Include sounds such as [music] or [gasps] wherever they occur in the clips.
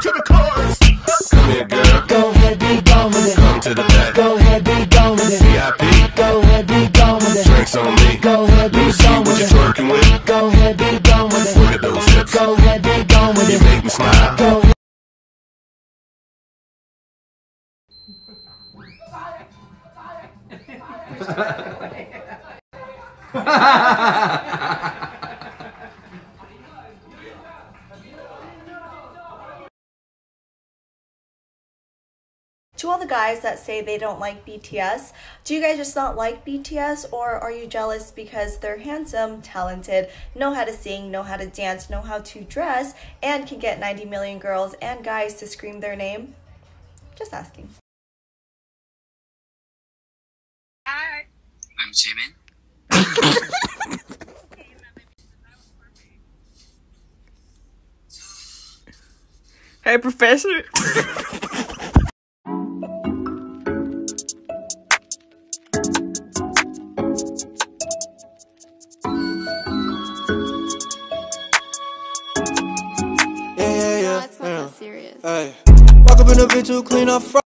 to the chorus. To all the guys that say they don't like BTS, do you guys just not like BTS or are you jealous because they're handsome, talented, know how to sing, know how to dance, know how to dress, and can get 90 million girls and guys to scream their name? Just asking. Hi. I'm Jimin. Hey, Professor. [laughs] clean up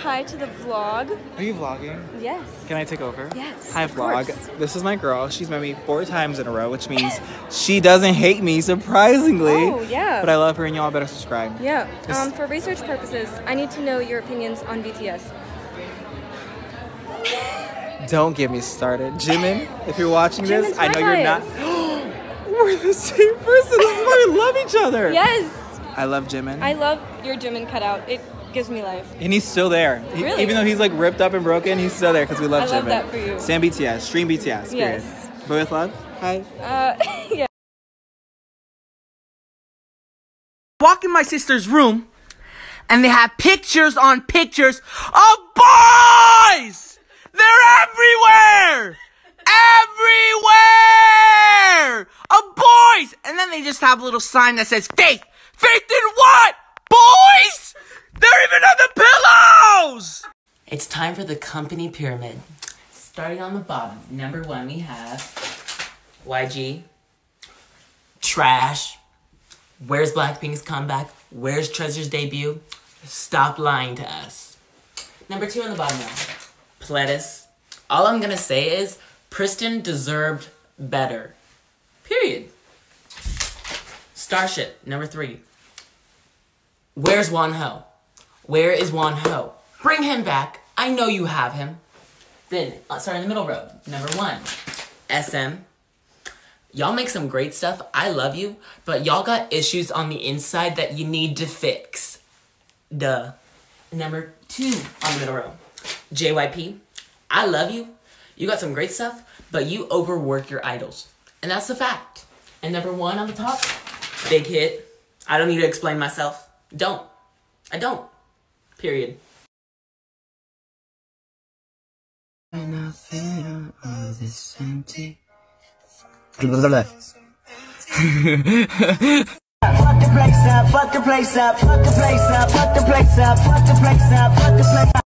hi to the vlog? Are you vlogging? Yes. Can I take over? Yes, Hi, vlog. course. This is my girl. She's met me four times in a row, which means [laughs] she doesn't hate me, surprisingly. Oh, yeah. But I love her, and y'all better subscribe. Yeah. Um, for research purposes, I need to know your opinions on BTS. Don't get me started. Jimin, if you're watching this, I know you're not. [gasps] We're the same person. This is why we love each other. Yes. I love Jimin. I love your Jimin cutout. It gives me life. and he's still there. He- Really? Even though he's like ripped up and broken, he's still there because we love I love Jimin. that for you. Stand BTS. Stream BTS. Period. But with love. Hi. Uh, [laughs] yeah. walk in my sister's room and they have pictures on pictures of boys! They're everywhere! Everywhere! Of boys! And then they just have a little sign that says faith! Faith in what? Boys? They're even on the pillows! It's time for the company pyramid. Starting on the bottom, number one, we have YG, Trash, Where's Blackpink's comeback? Where's Treasure's debut? Stop lying to us. Number two on the bottom now, Pledis. All I'm gonna say is, Pristin deserved better. Period. Starship, number three. Where's Wonho? Where is Wonho? Bring him back. I know you have him. Then, uh, sorry, in the middle row. Number one, SM. Y'all make some great stuff. I love you, but y'all got issues on the inside that you need to fix. Duh. Number two on the middle row, JYP. I love you. You got some great stuff, but you overwork your idols. And that's the fact. And number one on the top, big hit. I don't need to explain myself. Don't. I don't. Period. And I feel all this empty. Fuck the place up, fuck the place up, fuck the place up, fuck the place up, fuck the place up, fuck the place up.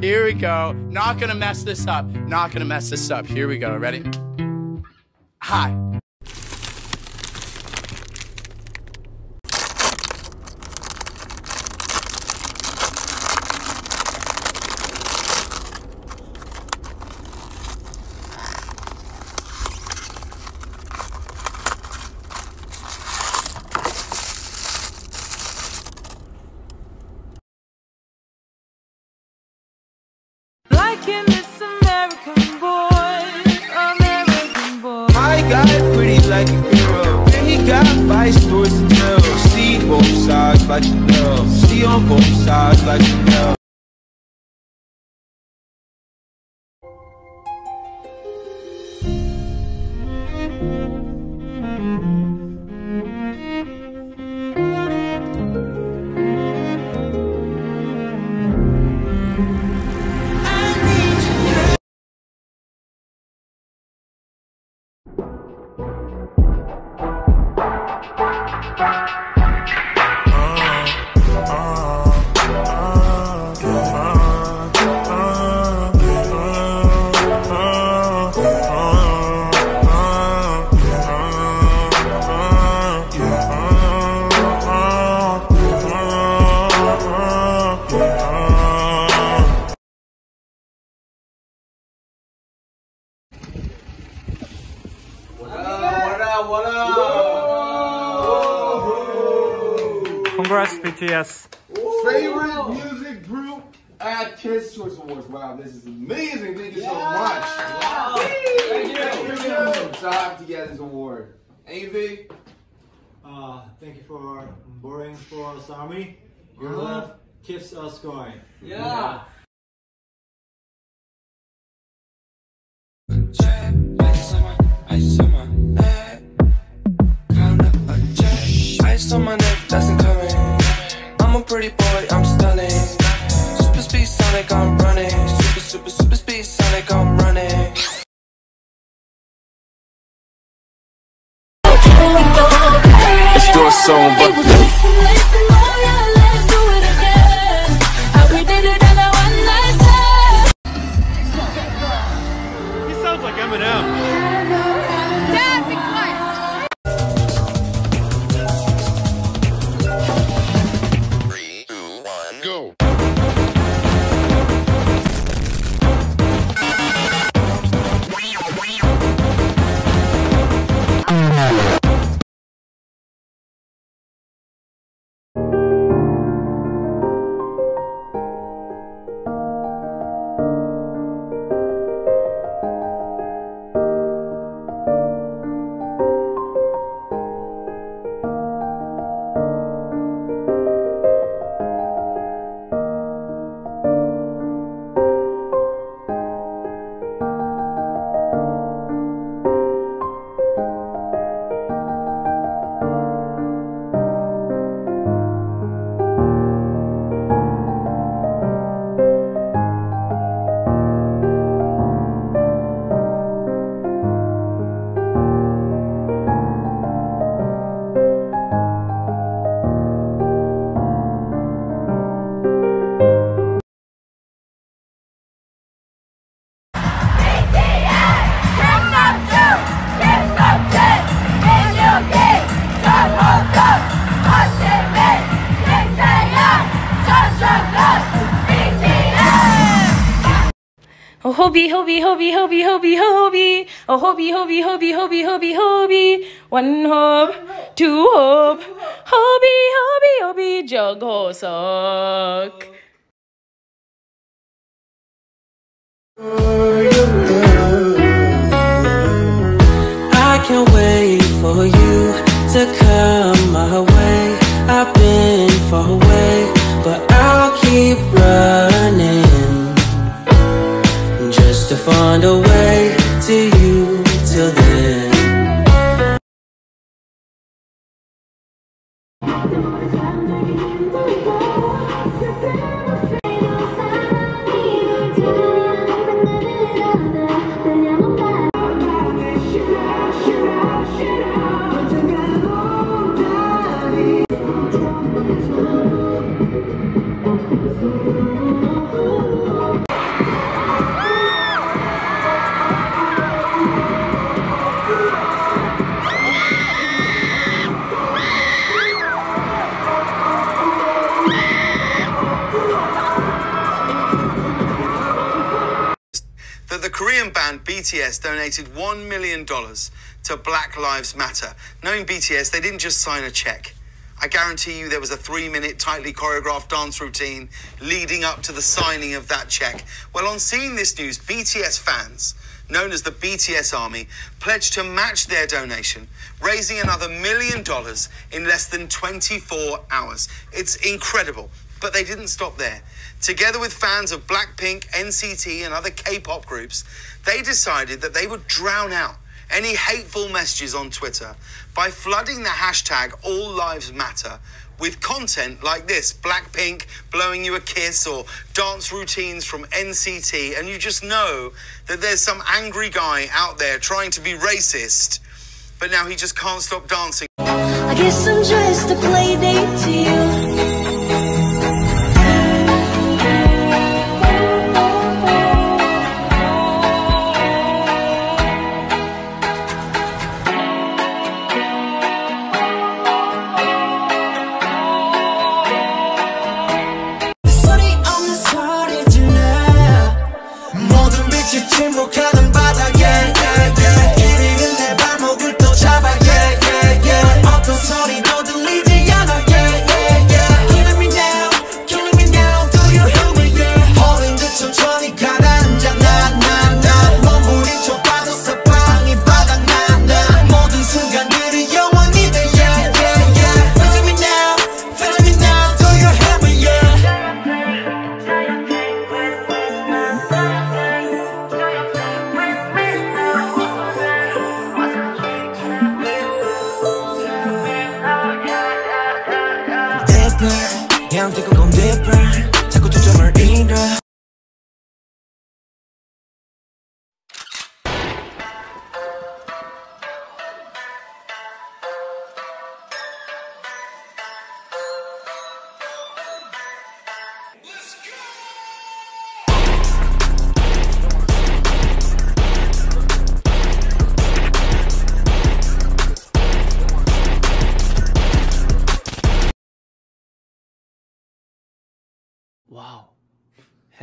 Here we go. Not gonna mess this up. Not gonna mess this up. Here we go. Ready? Hi. Favorite music group at Kids Choice Awards. Wow, this is amazing. Thank you so much. Thank you. So happy to get this award. AV? Uh, thank you for boring for us, Army. Your Uh-huh. love keeps us going. Yeah. Ice on my neck, that's incoming. I'm a pretty boy, I'm stunning. Super speed Sonic, I'm running. Super, super, super speed Sonic, I'm running. Your song, but Hobby, hobby, hobby, hobby, hobby, hobby. Oh, hobby, hobby, hobby, hobby, hobby, hobby. One hob, two hob. Hobby, hobby, hobby, jug hosak. I can't wait for you to come my way. I've been far away, but I'll keep running to find a way to you till then. BTS donated $1 million to Black Lives Matter. Knowing BTS, they didn't just sign a check. I guarantee you there was a three minute, tightly choreographed dance routine leading up to the signing of that check. Well, on seeing this news, BTS fans, known as the BTS Army, pledged to match their donation, raising another million dollars in less than 24 hours. It's incredible. But they didn't stop there. Together with fans of Blackpink, NCT, and other K pop groups, they decided that they would drown out any hateful messages on Twitter by flooding the hashtag All Lives Matter with content like this Blackpink blowing you a kiss or dance routines from NCT. And you just know that there's some angry guy out there trying to be racist, but now he just can't stop dancing. I guess I'm just a play date to you.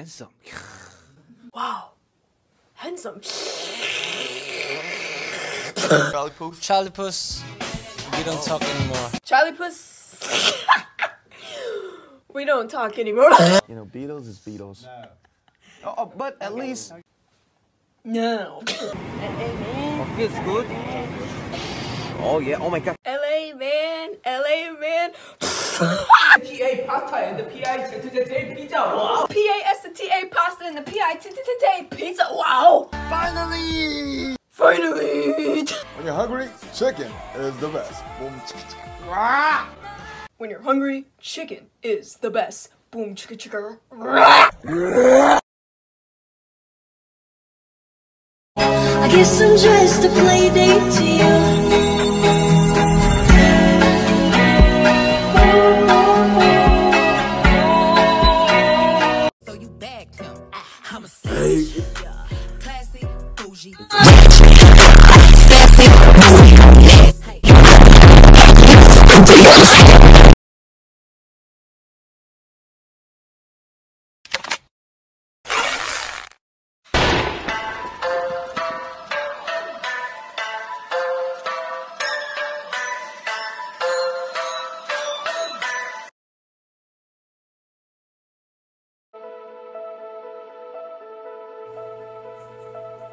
Handsome. [laughs] Wow. Handsome. Charlie Puth. Charlie Puth. We don't talk anymore. Charlie Puss. [laughs] we don't talk anymore. [laughs] You know, Beatles is Beatles. Oh, oh, but at least. No. Oh, feels good. Oh yeah. Oh my God. LA man, LA man. PA pasta and the PI today pizza. Wow. P-A-S-T-A pasta and the P-I-T-T-T pizza. Wow. Finally! Finally. When you're hungry, chicken is the best. Boom, chicka, chicka. When you're hungry, chicken is the best. Boom chicka chicka. I guess I'm just a play date to you.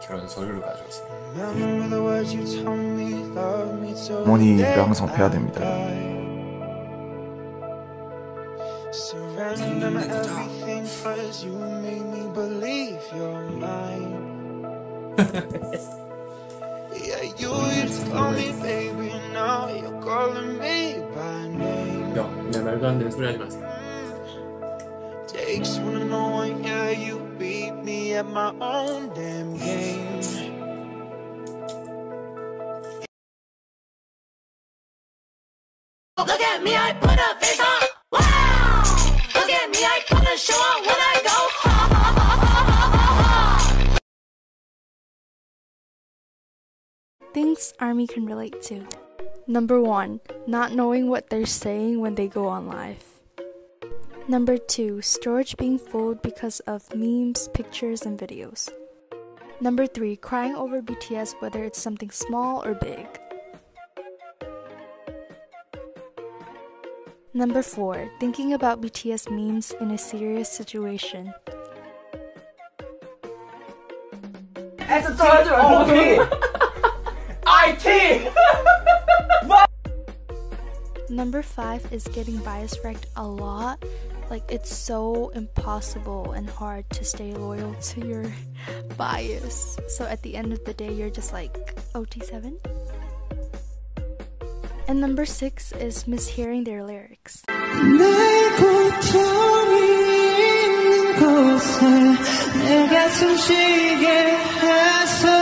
그런 소유를 가져서 어머니를 항상 뵈야 됩니다. [laughs] 아, 야, 내 말도 안 되는 소리 하지 마세요. Me at my own damn game. Look at me, I put a face on. Wow! Look at me, I put a show on when I go. Things Army can relate to. Number one, not knowing what they're saying when they go on live. Number two, storage being full because of memes, pictures, and videos. Number three, crying over BTS whether it's something small or big. Number four, thinking about BTS memes in a serious situation. S T O P I T. [laughs] Number five is getting bias wrecked a lot. Like, it's so impossible and hard to stay loyal [laughs] to your bias. So, at the end of the day, you're just like, OT7? And number six is mishearing their lyrics. 내 고통이 있는 곳에 내가 숨쉬게 해서